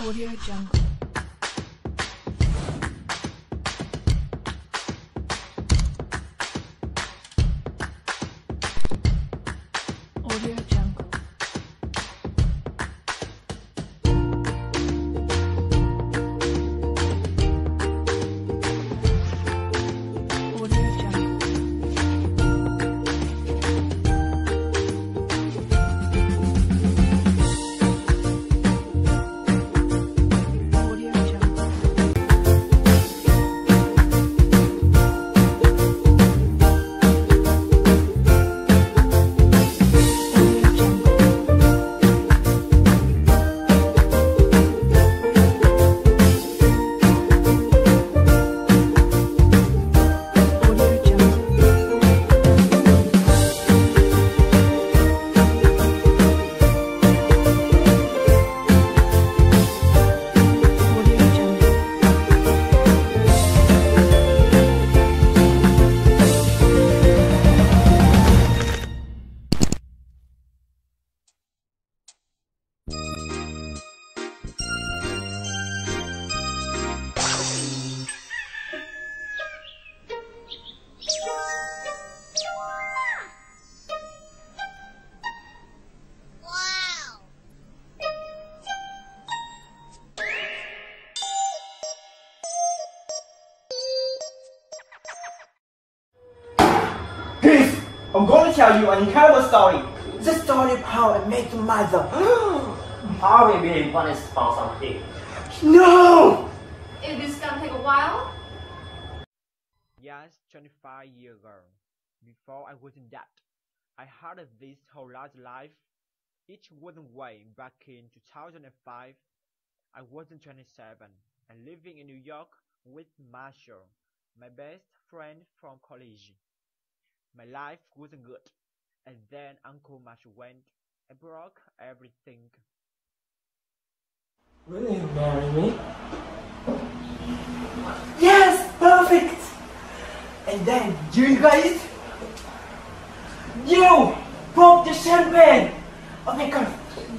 Audio Jungle. I'm going to tell you an incredible story. The story of how I met your mother. Are we being punished for something? no! Is this gonna take a while? Yes, 25 years ago, before I was in debt, I had this whole large life. Each wasn't way back in 2005. I wasn't 27 and living in New York with Marshall, my best friend from college. My life wasn't good, and then Uncle Marshall went and broke everything. Will you marry me? Yes, perfect! And then, you guys, you broke the champagne! Oh my god,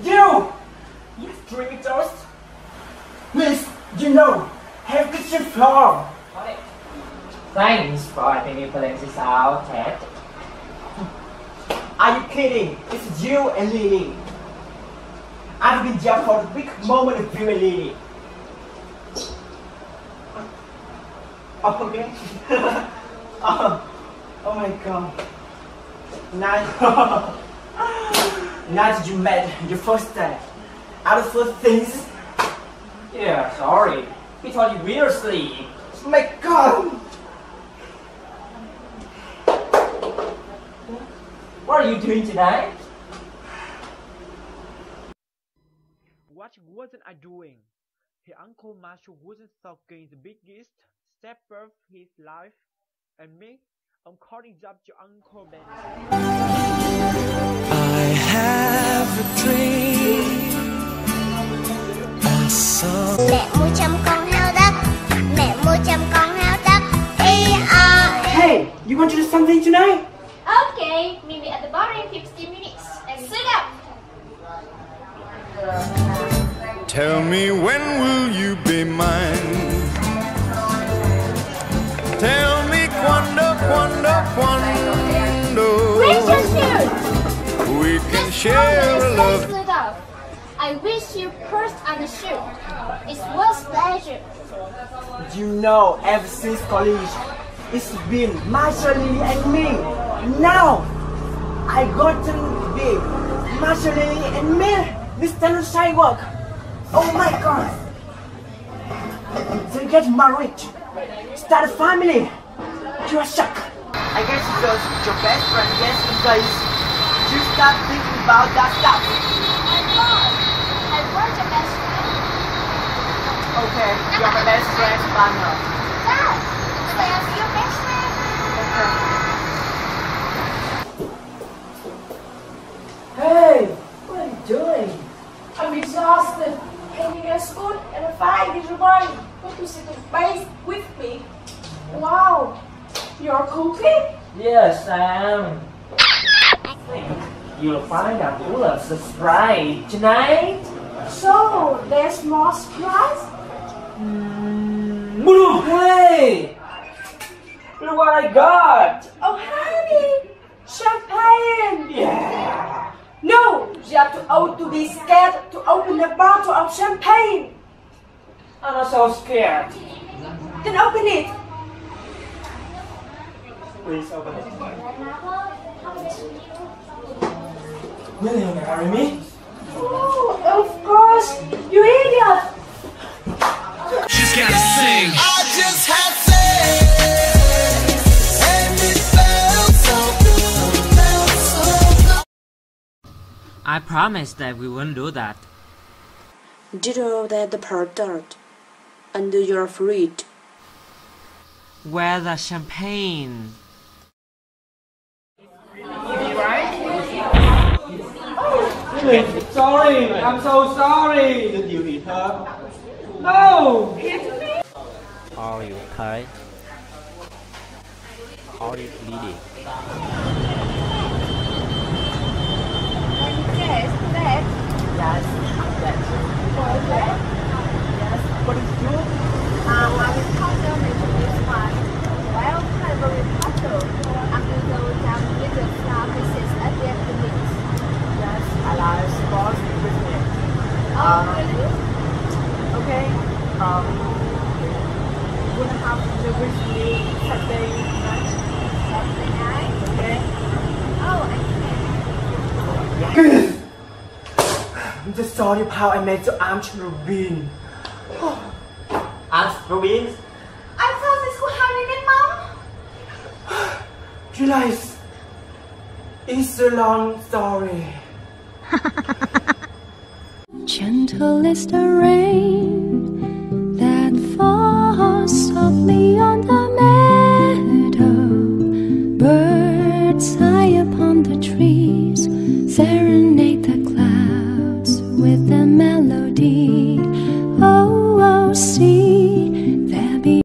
you! Let's drink toast. Please, you know, have kitchen floor. Thanks for having me playing this out, Ted. Are you kidding? It's you and Lily. I've been there for a big moment of you and Lily. Oh, okay. oh, oh my god. Now, now that you met your first time, out of first things, Yeah, sorry. We thought you were asleep. oh my god. What are you doing tonight? What wasn't I doing? His Uncle Marshall wasn't talking the biggest step of his life, and me, I'm calling up your Uncle Ben. Okay, meet me at the bar in 15 minutes. And sit up! Tell me when will you be mine? Tell me quando, quando, quando Where's your shoe? we can Just share a always love. sit up. I wish you cursed on the shoe. It was pleasure. You know, ever since college, it's been Marshall, Lily, and me. Now, I got to be Marshall, and me. This time of sidewalk. Oh my god. To get married, start a family. You're shocked. I guess because your best friend gets you guys, you start thinking about that stuff. My God! I was your best friend. Okay, you're my best friend, Banner. Dad! Say I'm your best friend. Hey, what are you doing? I'm exhausted. Ending a school and a running. Want to sit base with me? Wow, you're cooking? Yes. I think you'll find a full of surprise tonight. So, there's more surprise? Hey! Look what I got! Oh, honey! Champagne! Yeah! No! You have to, to be scared to open the bottle of champagne. I'm so scared. Then open it. Please open it. Will you marry me? Oh, of course. You idiot. She's gotta sing. I just had sex, and it felt so good, felt so good. I promise that we won't do that. Did you that the part dirt under your feet? Where's the champagne? Sorry, I'm so sorry. Did you hit her? No! Are you okay? Are you bleeding? Yes, that. Yes, that's Yes, what is you? Um, I will talk to you this one. Well, Calvary Potter. I'm going to go down with the flower pieces at the end of the mix. Yes, I like sports with me. Oh, really? Okay, um, you wanna have the with me Saturday night? Saturday night? Okay? Oh, I can. Good! I'm just sorry how I made your arm to Robin. Ask Robin? I thought this could happen in mom. Realize it's a long story. Gentle is the rain